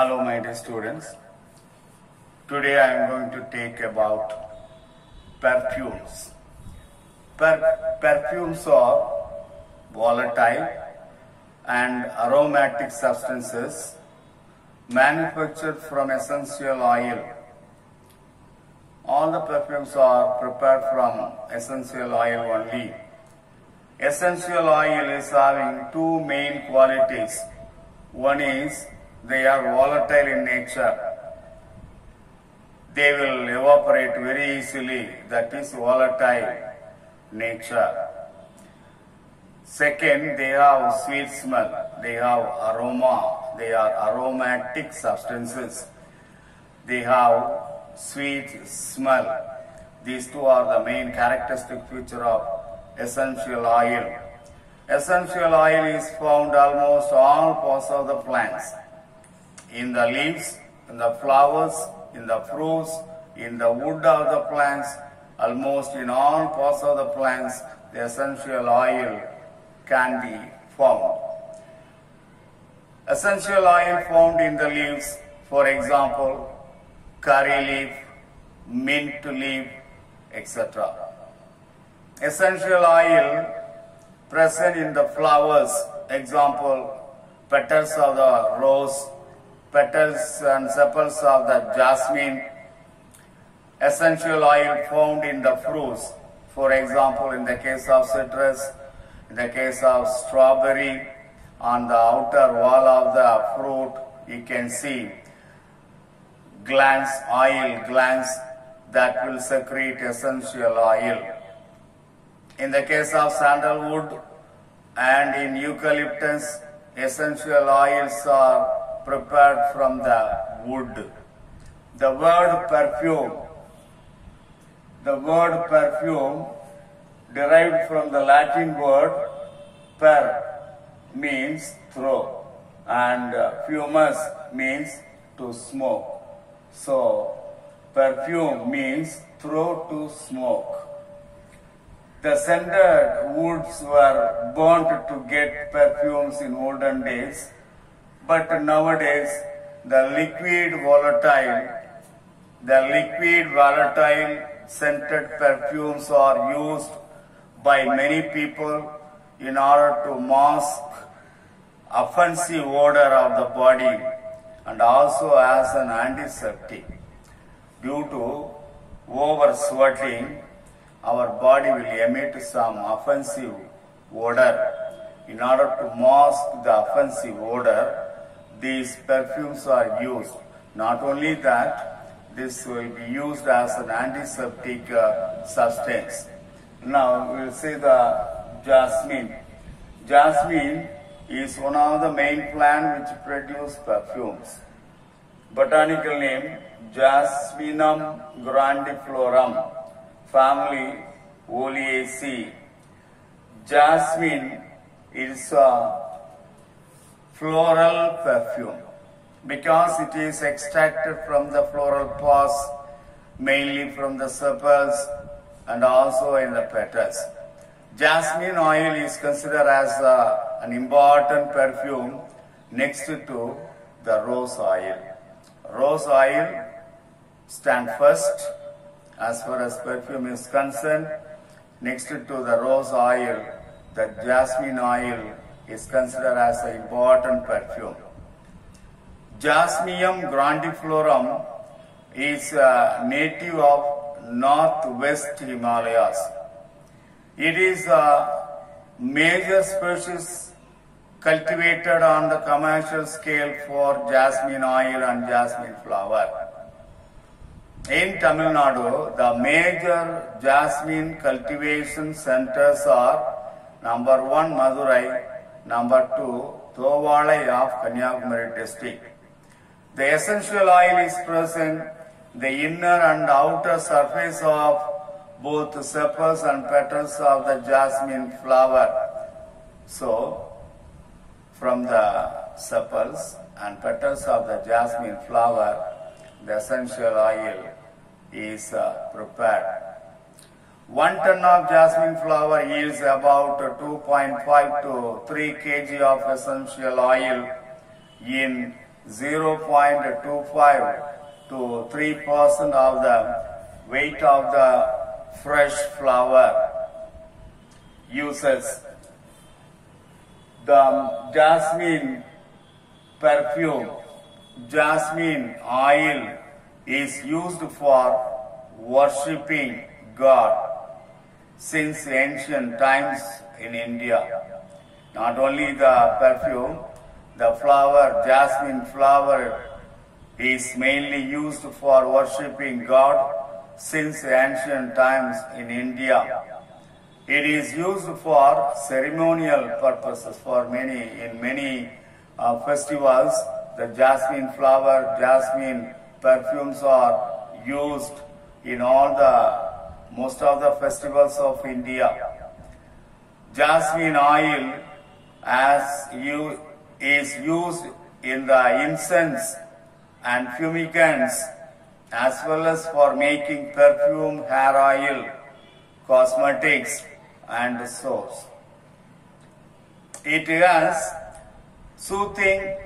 Hello, my dear students. Today I am going to take about perfumes. Per- perfumes are volatile and aromatic substances manufactured from essential oil. All the perfumes are prepared from essential oil only. Essential oil is having two main qualities. One is they are volatile in nature. They will evaporate very easily. That is volatile nature. Second, they have sweet smell. They have aroma. They are aromatic substances. They have sweet smell. These two are the main characteristic feature of essential oil. Essential oil is found almost all parts of the plants. In the leaves, in the flowers, in the fruits, in the wood of the plants, almost in all parts of the plants, the essential oil can be found. Essential oil found in the leaves, for example, curry leaf, mint leaf, etc. Essential oil present in the flowers, example, petals of the rose, petals and sepals of the jasmine, essential oil found in the fruits, for example, in the case of citrus, in the case of strawberry, on the outer wall of the fruit, you can see glands, oil glands that will secrete essential oil. In the case of sandalwood and in eucalyptus, essential oils are prepared from the wood. The word perfume, the word perfume derived from the Latin word per means throw and fumus means to smoke. So perfume means throw to smoke. The scented woods were burnt to get perfumes in olden days, but nowadays the liquid volatile, the liquid volatile scented perfumes are used by many people in order to mask offensive odor of the body and also as an antiseptic. Due to over sweating, our body will emit some offensive odor. In order to mask the offensive odor, these perfumes are used. Not only that, this will be used as an antiseptic uh, substance. Now we'll see the jasmine. Jasmine is one of the main plants which produce perfumes. Botanical name Jasminum grandiflorum, family Oleaceae. Jasmine is a floral perfume because it is extracted from the floral parts, mainly from the sepals and also in the petals. Jasmine oil is considered as a, an important perfume next to the rose oil. Rose oil stand first as far as perfume is concerned. Next to the rose oil, the jasmine oil is considered as an important perfume. Jasminum grandiflorum is a native of northwest Himalayas. It is a major species cultivated on the commercial scale for jasmine oil and jasmine flower. In Tamil Nadu, the major jasmine cultivation centers are number one Madurai, number two Thovalai of Kanyakumari district. The essential oil is present the inner and outer surface of both sepals and petals of the jasmine flower. So, from the sepals and petals of the jasmine flower, the essential oil is uh, prepared. One ton of jasmine flower yields about 2.5 to 3 kg of essential oil in 0.25 to 3 percent of the weight of the fresh flower uses. The jasmine perfume, jasmine oil is used for worshipping God since ancient times in India. Not only the perfume, the flower, jasmine flower, is mainly used for worshipping God since ancient times in India. It is used for ceremonial purposes for many, in many uh, festivals. The jasmine flower, jasmine perfumes are used in all the, most of the festivals of India. Jasmine oil as you, is used in the incense and fumigants as well as for making perfume, hair oil, cosmetics and soaps. It has soothing,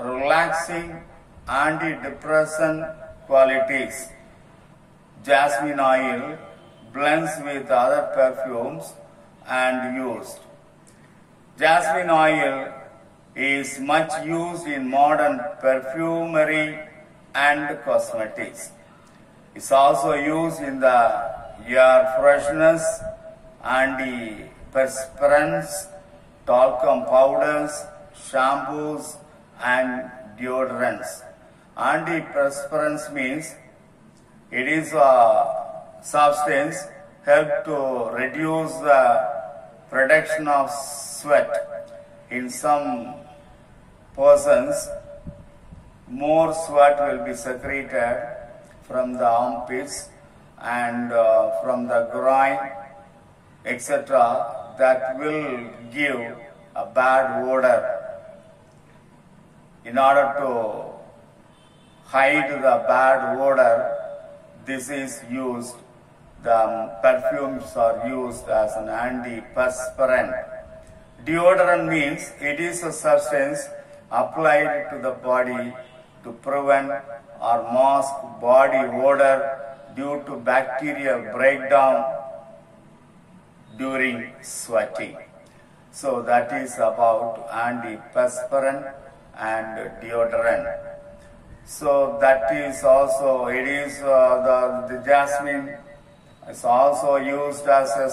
relaxing, antidepressant qualities. Jasmine oil blends with other perfumes and used. Jasmine oil is much used in modern perfumery and cosmetics. It's also used in the air freshness, antiperspirants, talcum powders, shampoos, and deodorants. Antiperspirants means it is a substance help to reduce the production of sweat. In some persons, more sweat will be secreted from the armpits and uh, from the groin, etc. That will give a bad odor. In order to hide the bad odor, this is used. The perfumes are used as an antiperspirant. Deodorant means it is a substance applied to the body to prevent or mask body odor due to bacterial breakdown during sweating. So that is about antiperspirant and deodorant. So that is also, it is uh, the, the jasmine is also used as a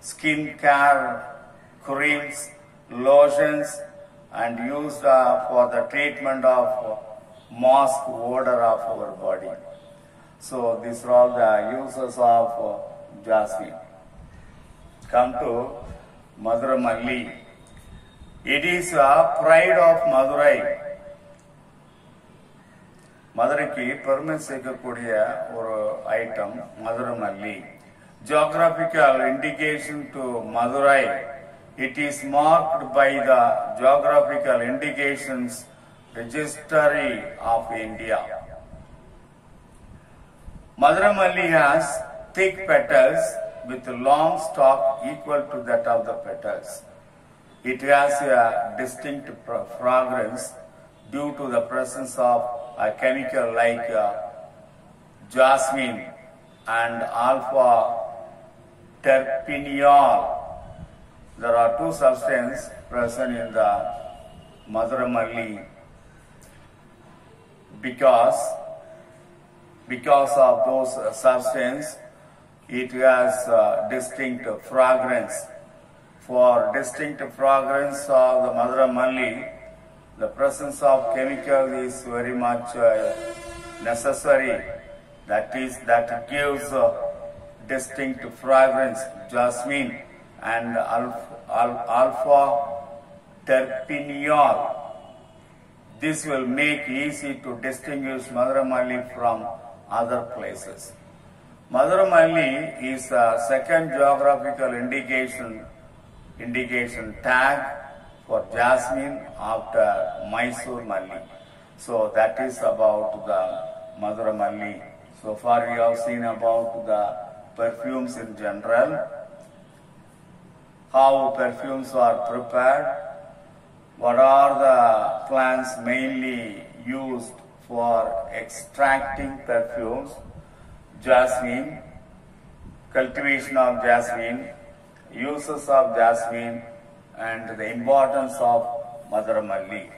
skin care creams, lotions and used uh, for the treatment of mask odor of our body. So these are all the uses of uh, jasmine. Come to Maduramalli. It is a pride of Madurai. மதுரைக்கு பெருமை சேர்க்கக்கூடிய ஒரு item Madurai மல்லி geographical indication to Madurai it is marked by the geographical indications registry of India. Maduramalli has thick petals with long stalk equal to that of the petals. It has a distinct fragrance due to the presence of a chemical like uh, jasmone and alpha terpineol. There are two substances present in the Maduramalli because because of those substances it has uh, distinct fragrance for distinct fragrance of the madura malli the presence of chemical is very much uh, necessary. That is that gives uh, distinct fragrance jasmone and alpha, alpha terpineol this will make easy to distinguish Maduramalli from other places. Maduramalli is a second geographical indication indication tag for jasmine after Mysore Malli. So that is about the Maduramalli. So far we have seen about the perfumes in general, how perfumes are prepared, What are the plants mainly used for extracting perfumes? Jasmine, cultivation of jasmine, uses of jasmine, and the importance of Maduramalli.